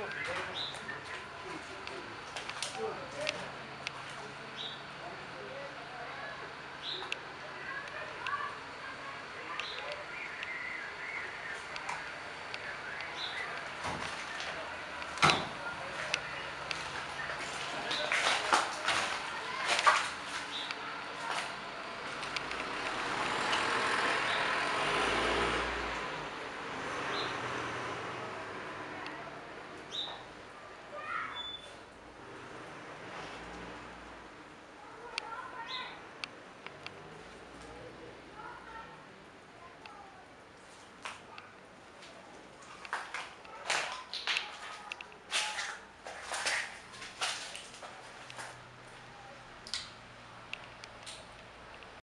そう。